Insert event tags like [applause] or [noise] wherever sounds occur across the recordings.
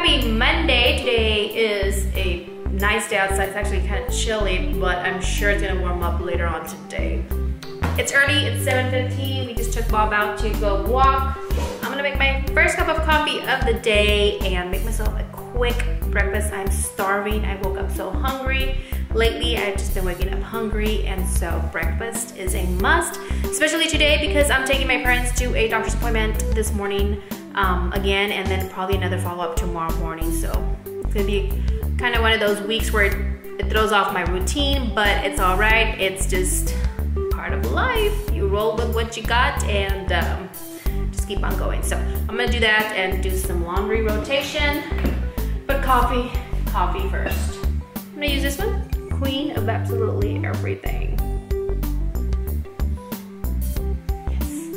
happy Monday. Today is a nice day outside. It's actually kind of chilly, but I'm sure it's gonna warm up later on today. It's early, it's 7.15. We just took Bob out to go walk. I'm gonna make my first cup of coffee of the day and make myself a quick breakfast. I'm starving, I woke up so hungry. Lately, I've just been waking up hungry and so breakfast is a must, especially today because I'm taking my parents to a doctor's appointment this morning um, again and then probably another follow-up tomorrow morning. So it's gonna be kind of one of those weeks where it, throws off my routine, but it's all right. It's just part of life. You roll with what you got and um, just keep on going. So I'm gonna do that and do some laundry rotation, but coffee, coffee first. I'm gonna use this one queen of absolutely everything. Yes.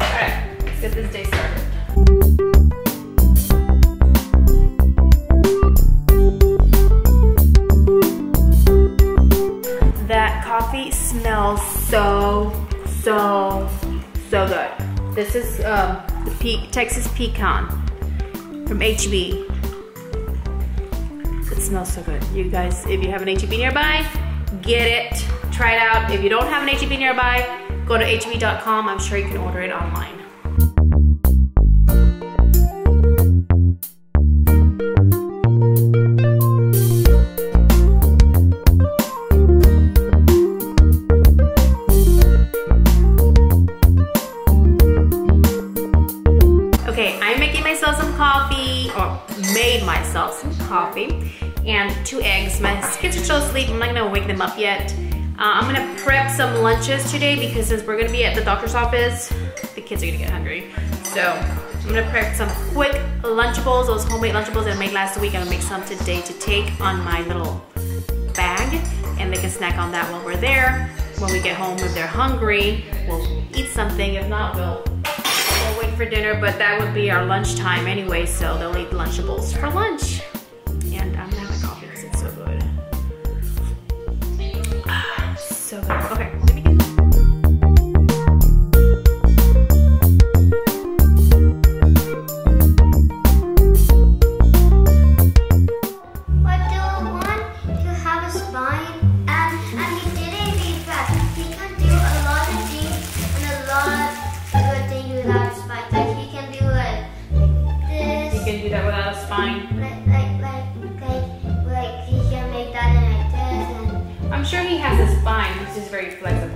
Let's get this day started. This is um, the Pe Texas Pecan from HEB. It smells so good. You guys, if you have an HEB nearby, get it. Try it out. If you don't have an HEB nearby, go to HEB.com. I'm sure you can order it online. Made myself some coffee and two eggs. My kids are still asleep. I'm not gonna wake them up yet. Uh, I'm gonna prep some lunches today because since we're gonna be at the doctor's office, the kids are gonna get hungry. So I'm gonna prep some quick Lunchables, those homemade Lunchables that I made last week. I'm gonna make some today to take on my little bag and they can snack on that while we're there. When we get home, if they're hungry, we'll eat something. If not, we'll, for dinner, but that would be our lunchtime anyway, so they'll eat Lunchables for lunch. And I'm gonna have my coffee because it's so good. [sighs] So good. Okay, that without a spine. like like like like like he can make that and like this and I'm sure he has a spine. He's just very flexible.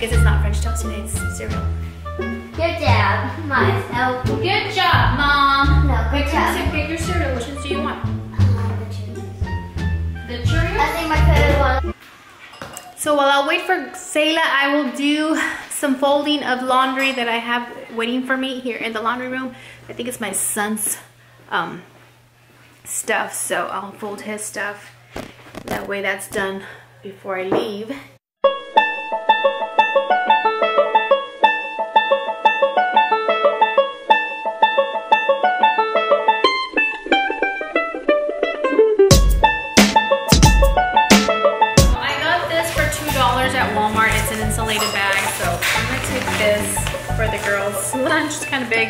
I guess it's not French toast today. It's cereal. Good job. Myself. Good job, mom. No, good Pick, job. pick your cereal. Which ones do you want? The I Cheerios. think my favorite one. So while I wait for Sayla, I will do some folding of laundry that I have waiting for me here in the laundry room. I think it's my son's um, stuff, so I'll fold his stuff. That way that's done before I leave. Bag, so I'm gonna take this for the girls' [laughs] lunch. It's kind of big,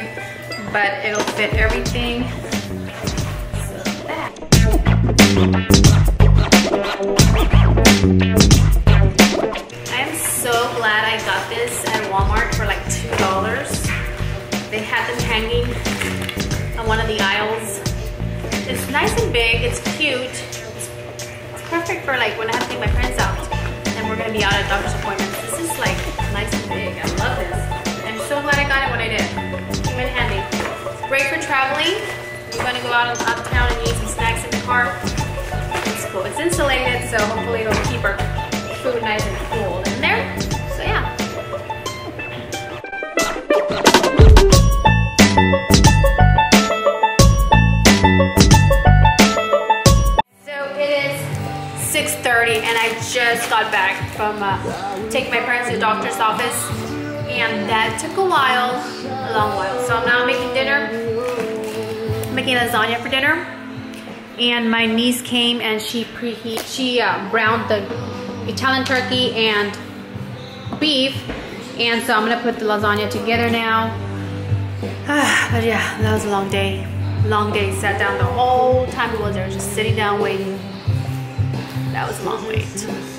but it'll fit everything. So. I am so glad I got this at Walmart for like $2. They had them hanging on one of the aisles. It's nice and big, it's cute. It's perfect for like when I have to take my friends out and we're gonna be out at doctor's appointments nice and big. I love this. I'm so glad I got it when I did. Came in handy. Great for traveling. You're gonna go out uptown and eat some snacks in the car. It's cool. It's insulated, so hopefully it'll keep our food nice and cool. Got back from uh, taking my parents to the doctor's office and that took a while, a long while. So I'm now making dinner, making lasagna for dinner and my niece came and she preheat, she uh, browned the Italian turkey and beef and so I'm gonna put the lasagna together now. but yeah, that was a long day. Long day, sat down the whole time we was there, just sitting down waiting. That was a long wait.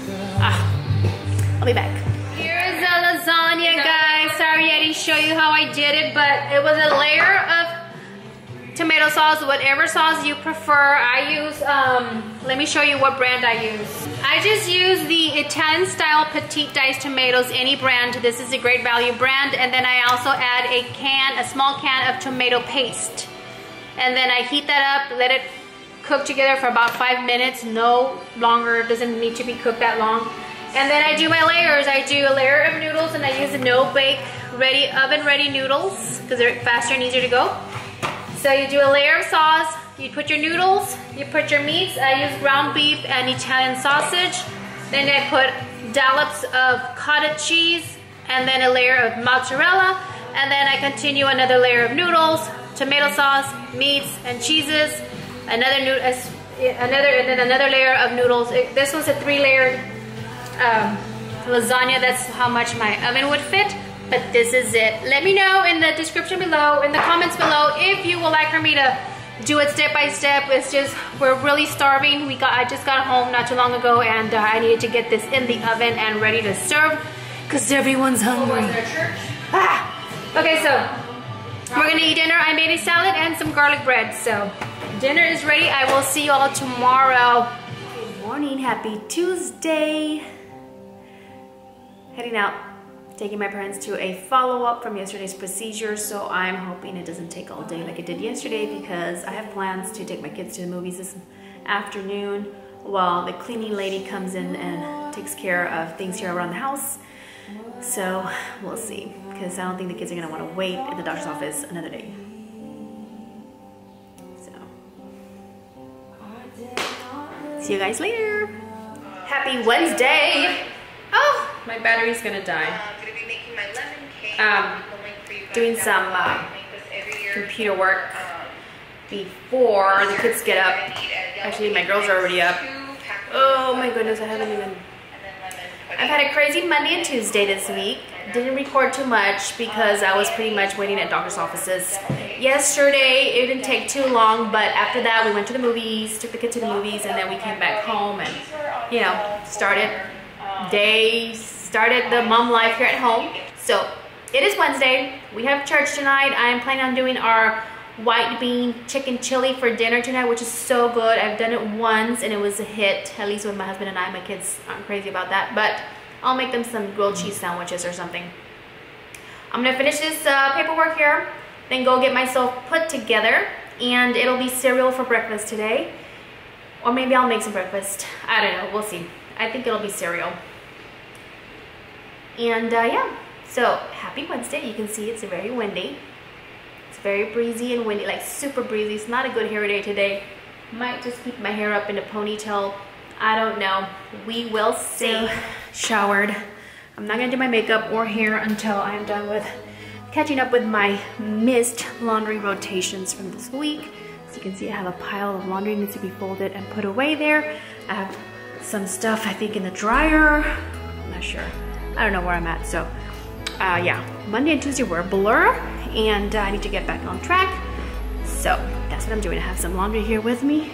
I'll be back. Here's the lasagna, guys. Sorry I didn't show you how I did it, but it was a layer of tomato sauce, whatever sauce you prefer. I use, um, let me show you what brand I use. I just use the Italian style petite diced tomatoes, any brand. This is a great value brand. And then I also add a can, a small can of tomato paste. And then I heat that up, let it cook together for about five minutes, no longer, doesn't need to be cooked that long. And then I do my layers. I do a layer of noodles and I use the no bake ready, oven ready noodles because they're faster and easier to go. So you do a layer of sauce, you put your noodles, you put your meats. I use ground beef and Italian sausage. Then I put dollops of cottage cheese and then a layer of mozzarella. And then I continue another layer of noodles, tomato sauce, meats, and cheeses. Another uh, another and then another layer of noodles. This was a three-layered um, lasagna. That's how much my oven would fit. But this is it. Let me know in the description below, in the comments below, if you would like for me to do it step by step. It's just we're really starving. We got I just got home not too long ago, and uh, I needed to get this in the oven and ready to serve because everyone's hungry. Ah. Okay, so we're gonna eat dinner. I made a salad and some garlic bread. So dinner is ready. I will see you all tomorrow. Good morning, happy Tuesday. Heading out, taking my parents to a follow-up from yesterday's procedure. So I'm hoping it doesn't take all day like it did yesterday because I have plans to take my kids to the movies this afternoon while the cleaning lady comes in and takes care of things here around the house. So we'll see because I don't think the kids are gonna wanna wait at the doctor's office another day. So, see you guys later. Happy Wednesday. My battery's gonna die. Um, doing some uh, computer work before the kids get up. Actually, my girls are already up. Oh my goodness, I haven't even I've had a crazy Monday and Tuesday this week. Didn't record too much because I was pretty much waiting at doctor's offices. Yesterday, it didn't take too long, but after that, we went to the movies, took the kids to the movies, and then we came back home and, you know, started day, started the mom life here at home. So, it is Wednesday. We have church tonight. I'm planning on doing our white bean chicken chili for dinner tonight, which is so good. I've done it once and it was a hit, at least with my husband and I. My kids aren't crazy about that, but I'll make them some grilled cheese sandwiches or something. I'm gonna finish this uh, paperwork here, then go get myself put together, and it'll be cereal for breakfast today. Or maybe I'll make some breakfast. I don't know, we'll see. I think it'll be cereal. And uh, yeah, so happy Wednesday. You can see it's very windy It's very breezy and windy, like super breezy. It's not a good hair day today. Might just keep my hair up in a ponytail. I don't know. We will see. Showered. I'm not gonna do my makeup or hair until I'm done with catching up with my missed laundry rotations from this week. As you can see, I have a pile of laundry needs to be folded and put away there. I have some stuff, I think, in the dryer. I'm not sure. I don't know where I'm at, so uh, yeah. Monday and Tuesday were a blur and uh, I need to get back on track. So that's what I'm doing. I have some laundry here with me.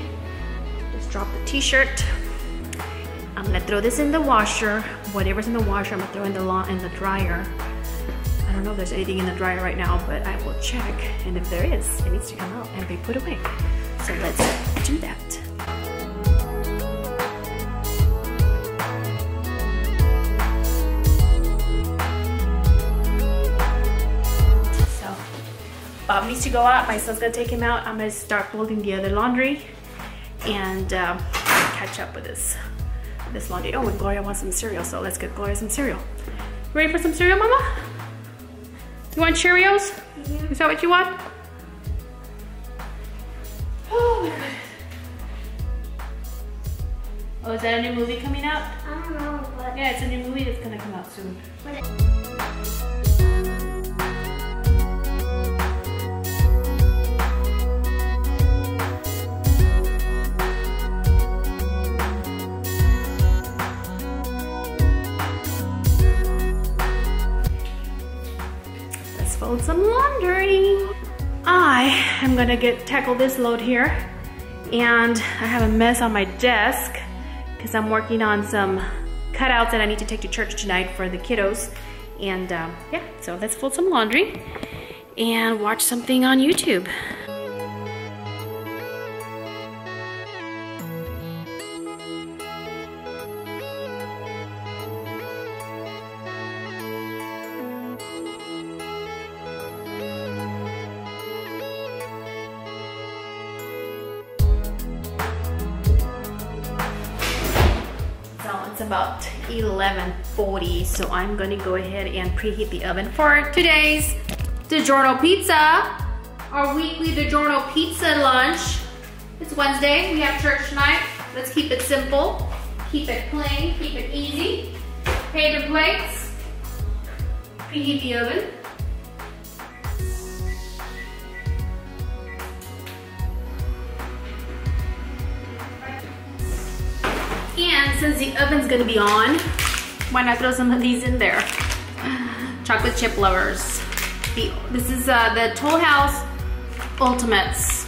Just drop the t-shirt. I'm gonna throw this in the washer. Whatever's in the washer, I'm gonna throw in the lawn in the dryer. I don't know if there's anything in the dryer right now, but I will check. And if there is, it needs to come out and be put away. So let's do that. Um, needs to go out. My son's gonna take him out. I'm gonna start folding the other laundry and um, catch up with this this laundry. Oh, and Gloria wants some cereal, so let's get Gloria some cereal. Ready for some cereal, Mama? You want Cheerios? Is that what you want? Oh my. Oh, is that a new movie coming out? I don't know, but... Yeah, it's a new movie that's gonna come out soon. I am gonna get tackle this load here and I have a mess on my desk because I'm working on some cutouts that I need to take to church tonight for the kiddos. And um, yeah, so let's fold some laundry and watch something on YouTube. 11.40, so I'm gonna go ahead and preheat the oven for today's DiGiorno pizza, our weekly DiGiorno pizza lunch. It's Wednesday, we have church tonight. Let's keep it simple, keep it plain, keep it easy. Pay the plates, preheat the oven. Since the oven's gonna be on, why not throw some of these in there? Chocolate chip lovers. The, this is uh, the Toll House Ultimates.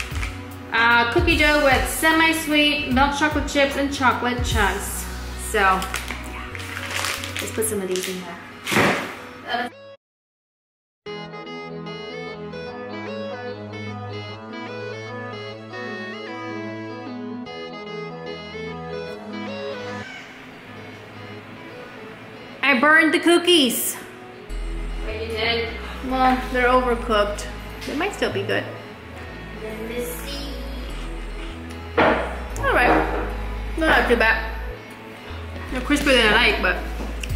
Uh, cookie dough with semi-sweet milk chocolate chips and chocolate chunks. So, yeah. Let's put some of these in there. I burned the cookies. You did? Well, they're overcooked. They might still be good. Let me see. All right. Not too bad. They're crispier than I like, but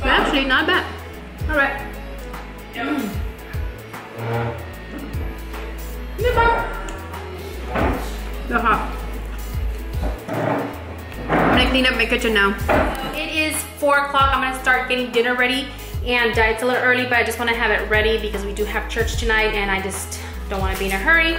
they're actually not bad. All right. Mm. They're hot. I'm gonna clean up my kitchen now. Is four o'clock. I'm gonna start getting dinner ready. And uh, it's a little early, but I just wanna have it ready because we do have church tonight and I just don't wanna be in a hurry.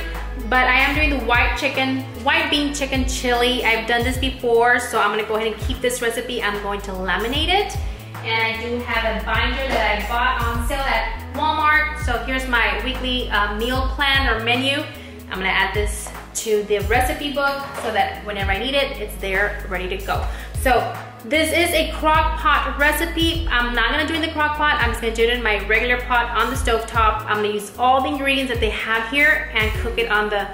But I am doing the white chicken, white bean chicken chili. I've done this before, so I'm gonna go ahead and keep this recipe. I'm going to laminate it. And I do have a binder that I bought on sale at Walmart. So here's my weekly uh, meal plan or menu. I'm gonna add this to the recipe book so that whenever I need it, it's there ready to go. So this is a crock pot recipe. I'm not gonna do it in the crock pot. I'm just gonna do it in my regular pot on the stove top. I'm gonna use all the ingredients that they have here and cook it on the,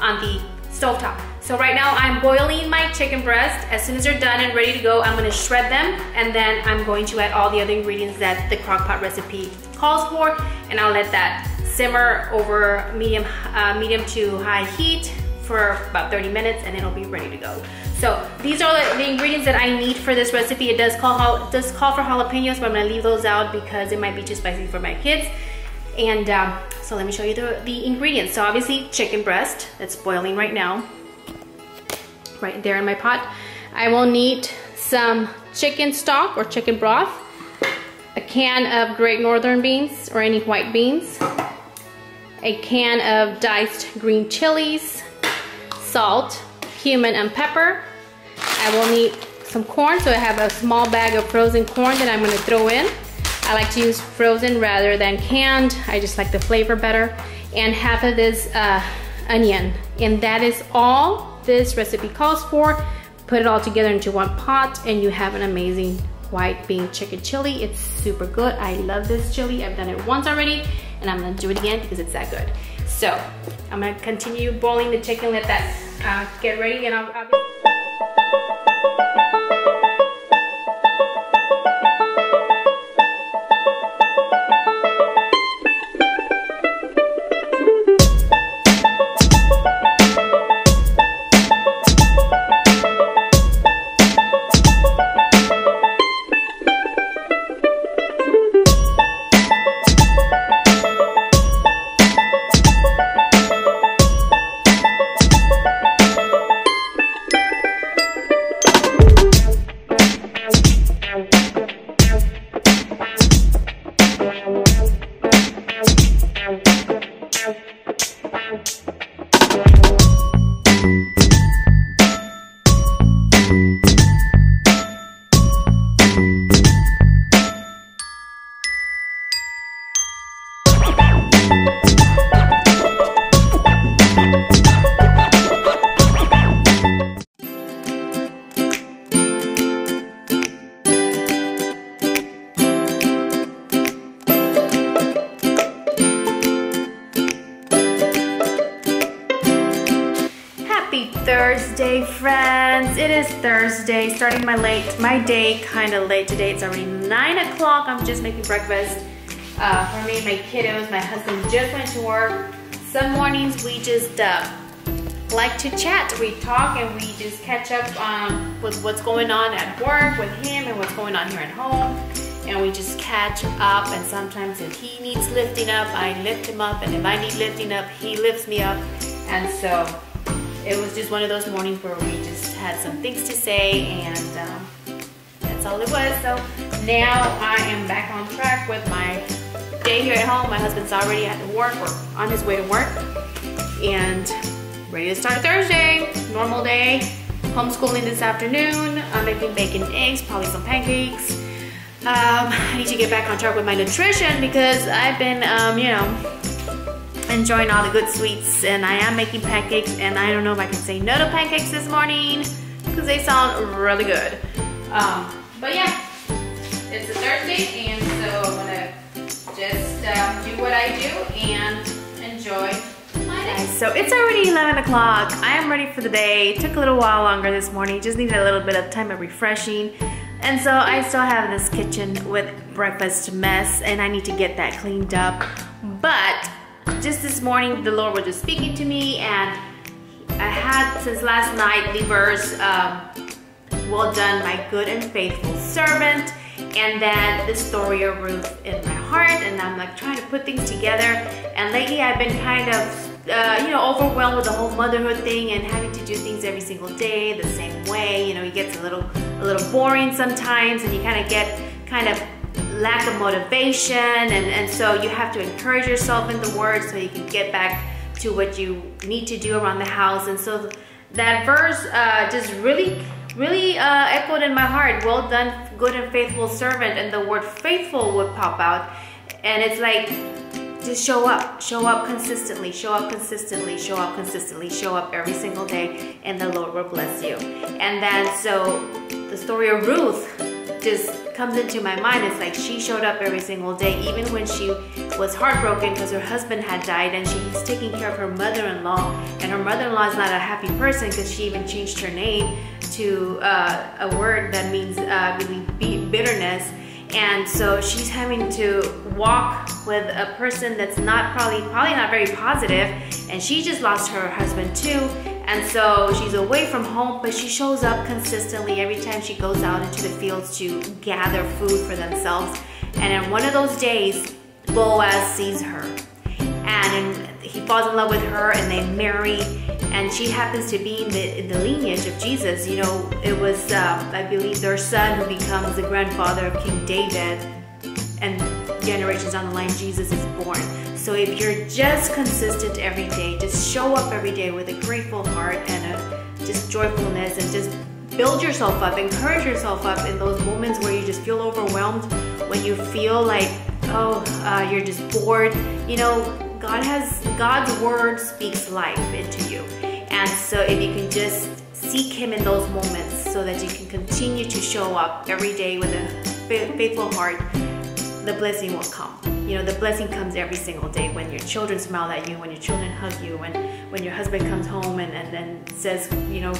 on the stove top. So right now I'm boiling my chicken breast. As soon as they're done and ready to go, I'm gonna shred them and then I'm going to add all the other ingredients that the crock pot recipe calls for and I'll let that simmer over medium, uh, medium to high heat for about 30 minutes and it'll be ready to go. So these are the ingredients that I need for this recipe. It does call, does call for jalapenos, but I'm gonna leave those out because it might be too spicy for my kids. And um, so let me show you the, the ingredients. So obviously chicken breast, that's boiling right now, right there in my pot. I will need some chicken stock or chicken broth, a can of great northern beans or any white beans, a can of diced green chilies, salt, cumin, and pepper. I will need some corn, so I have a small bag of frozen corn that I'm gonna throw in. I like to use frozen rather than canned. I just like the flavor better. And half of this uh, onion. And that is all this recipe calls for. Put it all together into one pot and you have an amazing white bean chicken chili. It's super good. I love this chili. I've done it once already and I'm gonna do it again because it's that good. So I'm gonna continue boiling the chicken, let that uh, get ready and I'll, I'll Thursday, is Thursday, starting my late, my day kind of late today. It's already nine o'clock. I'm just making breakfast uh, for me, my kiddos. My husband just went to work. Some mornings we just uh, like to chat. We talk and we just catch up um, with what's going on at work with him and what's going on here at home. And we just catch up and sometimes if he needs lifting up, I lift him up and if I need lifting up, he lifts me up. And so it was just one of those mornings where we just had some things to say and um, that's all it was. So now I am back on track with my day here at home. My husband's already at work or on his way to work and ready to start Thursday, normal day. Homeschooling this afternoon. I'm making bacon eggs, probably some pancakes. Um, I need to get back on track with my nutrition because I've been, um, you know, enjoying all the good sweets and I am making pancakes and I don't know if I can say no to pancakes this morning because they sound really good. Um, but yeah, it's a Thursday and so I'm gonna just uh, do what I do and enjoy my day. so it's already 11 o'clock. I am ready for the day. It took a little while longer this morning. Just needed a little bit of time of refreshing. And so I still have this kitchen with breakfast mess and I need to get that cleaned up. But just this morning, the Lord was just speaking to me and I had since last night the verse, um, well done my good and faithful servant and then the story of Ruth in my heart and I'm like trying to put things together. And lately I've been kind of uh, you know overwhelmed with the whole motherhood thing and having to do things every single day the same way. You know it gets a little a little boring sometimes and you kind of get kind of lack of motivation and, and so you have to encourage yourself in the word so you can get back to what you need to do around the house. And so that verse uh, just really really uh, echoed in my heart. Well done good and faithful servant. And the word faithful would pop out. And it's like just show up show up consistently show up consistently show up consistently show up every single day and the lord will bless you. And then so the story of ruth just comes into my mind. It's like she showed up every single day even when she was heartbroken because her husband had died and she's taking care of her mother-in-law. And her mother-in-law is not a happy person because she even changed her name to uh, a word that means uh, really bitterness. And so she's having to walk with a person that's not probably probably not very positive and she just lost her husband too and so she's away from home but she shows up consistently every time she goes out into the fields to gather food for themselves. And in one of those days Boaz sees her. And he falls in love with her and they marry. And she happens to be in the, in the lineage of Jesus. You know, it was, uh, I believe, their son who becomes the grandfather of King David. And generations on the line, Jesus is born. So if you're just consistent every day, just show up every day with a grateful heart and a just joyfulness and just build yourself up, encourage yourself up in those moments where you just feel overwhelmed, when you feel like, oh, uh, you're just bored. You know, God has, God's word speaks life into you. And so if you can just seek him in those moments so that you can continue to show up every day with a faithful heart, the blessing will come. You know, the blessing comes every single day when your children smile at you, when your children hug you, when, when your husband comes home and, and then says, you know,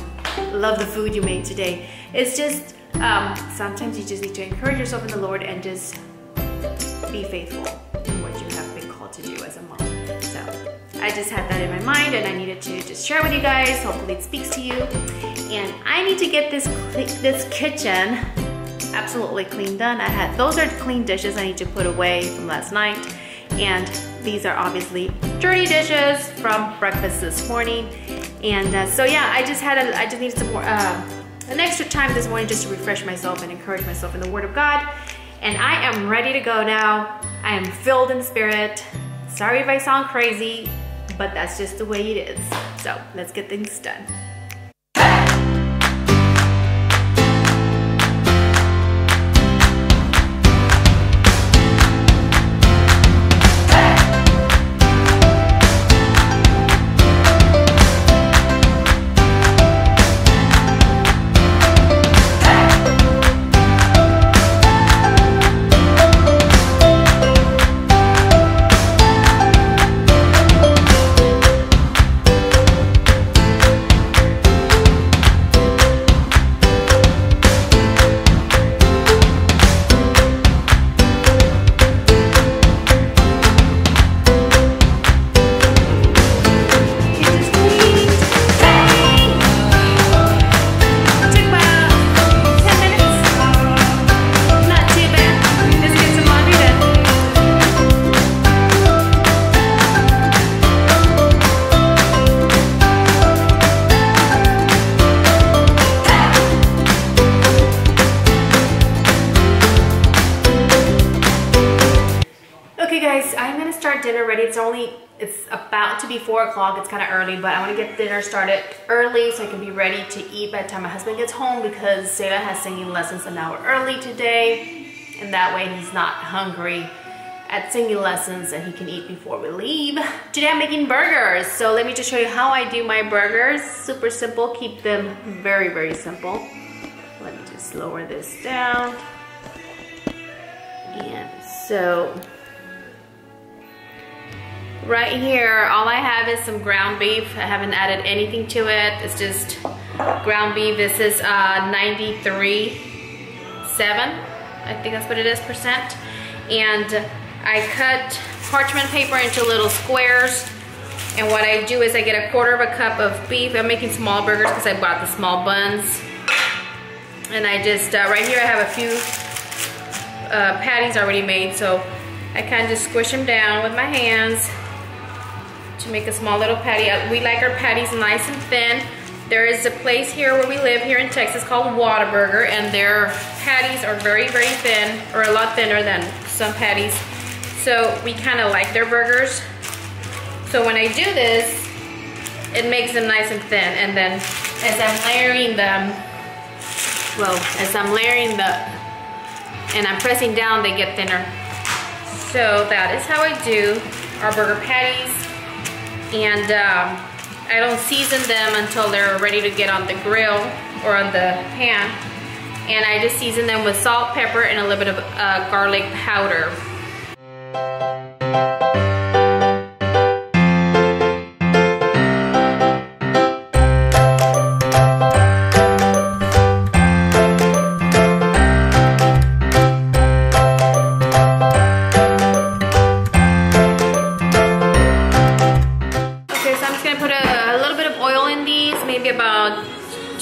love the food you made today. It's just, um, sometimes you just need to encourage yourself in the Lord and just be faithful in what you have been called to do as a mom. So I just had that in my mind and I needed to just share with you guys. Hopefully it speaks to you. And I need to get this, this kitchen absolutely clean done. I had, those are clean dishes I need to put away from last night. And these are obviously dirty dishes from breakfast this morning. And uh, so yeah, I just had a, I just needed some more, uh, an extra time this morning just to refresh myself and encourage myself in the Word of God. And I am ready to go now. I am filled in spirit. Sorry if I sound crazy, but that's just the way it is. So let's get things done. O'clock. It's kind of early, but I want to get dinner started early so I can be ready to eat by the time my husband gets home because Seda has singing lessons an hour early today. And that way he's not hungry at singing lessons and he can eat before we leave. Today I'm making burgers. So let me just show you how I do my burgers. Super simple, keep them very, very simple. Let me just lower this down. And so right here, all I have is some ground beef. I haven't added anything to it. It's just ground beef. This is uh, 93.7. I think that's what it is, percent. And I cut parchment paper into little squares. And what I do is I get a quarter of a cup of beef. I'm making small burgers because I bought the small buns. And I just, uh, right here I have a few uh, patties already made. So I kind of just squish them down with my hands make a small little patty. Uh, we like our patties nice and thin. There is a place here where we live here in Texas called Whataburger and their patties are very, very thin or a lot thinner than some patties. So we kind of like their burgers. So when I do this, it makes them nice and thin. And then as I'm layering them, well, as I'm layering the, and I'm pressing down, they get thinner. So that is how I do our burger patties. And um, I don't season them until they're ready to get on the grill or on the pan. And I just season them with salt, pepper, and a little bit of uh, garlic powder.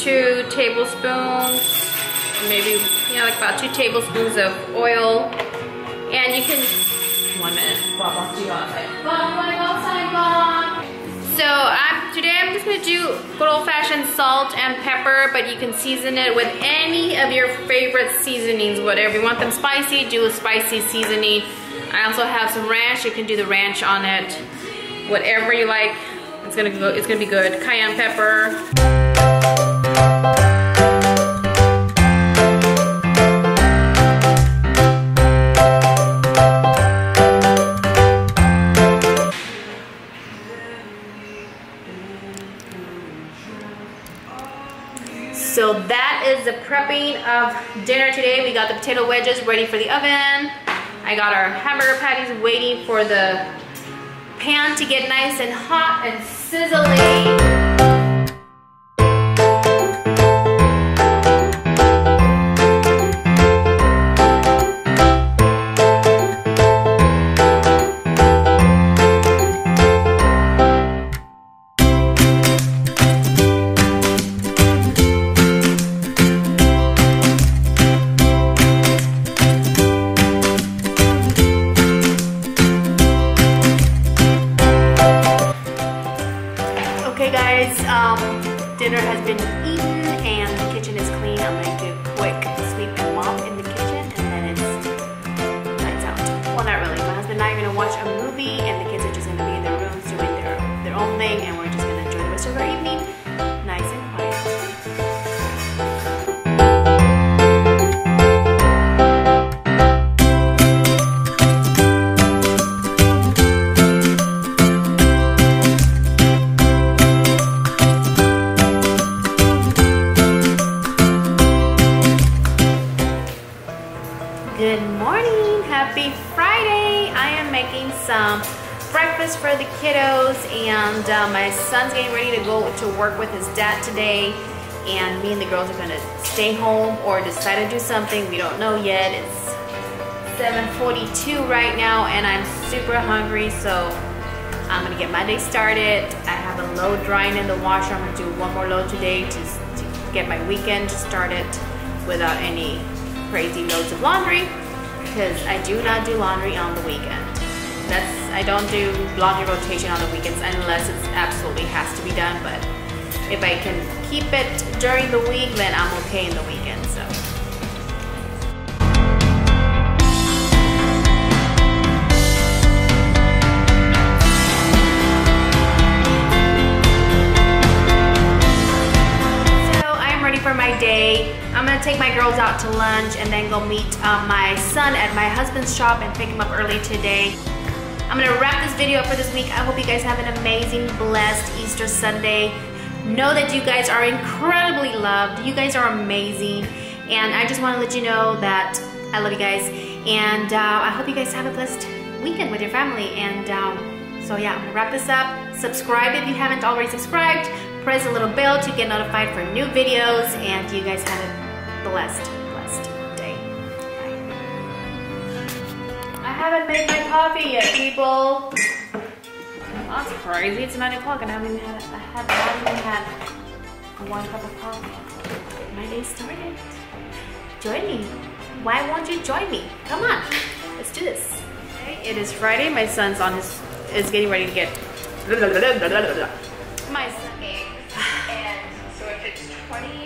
Two tablespoons, maybe, you know, like about two tablespoons of oil. And you can, one minute, Bob wants to go outside. Bob, wanna go outside, Bob? So I'm, today I'm just gonna do good old fashioned salt and pepper, but you can season it with any of your favorite seasonings, whatever. You want them spicy, do a spicy seasoning. I also have some ranch, you can do the ranch on it. Whatever you like, it's gonna go, it's gonna be good. Cayenne pepper. So that is the prepping of dinner today. We got the potato wedges ready for the oven. I got our hamburger patties waiting for the pan to get nice and hot and sizzling. And uh, my son's getting ready to go to work with his dad today. And me and the girls are gonna stay home or decide to do something. We don't know yet. It's 7:42 right now and I'm super hungry so I'm gonna get my day started. I have a load drying in the washer. I'm gonna do one more load today to, to get my weekend started without any crazy loads of laundry because I do not do laundry on the weekend that's I don't do laundry rotation on the weekends unless it absolutely has to be done. But if I can keep it during the week, then I'm okay in the weekend. So. for my day. I'm gonna take my girls out to lunch and then go meet um, my son at my husband's shop and pick him up early today. I'm gonna wrap this video up for this week. I hope you guys have an amazing, blessed Easter Sunday. Know that you guys are incredibly loved. You guys are amazing. And I just wanna let you know that I love you guys. And uh, I hope you guys have a blessed weekend with your family. And um, so yeah, I'm gonna wrap this up. Subscribe if you haven't already subscribed. Press the little bell to get notified for new videos. And you guys have a blessed, haven't made my coffee yet, people. Oh, that's crazy. It's 9 o'clock and I haven't even had, I have had one cup of coffee. My day started. Join me. Why won't you join me? Come on, let's do this. Okay, it is Friday. My son's on his is getting ready to get. [laughs] My son. eggs. and so if it's 20 or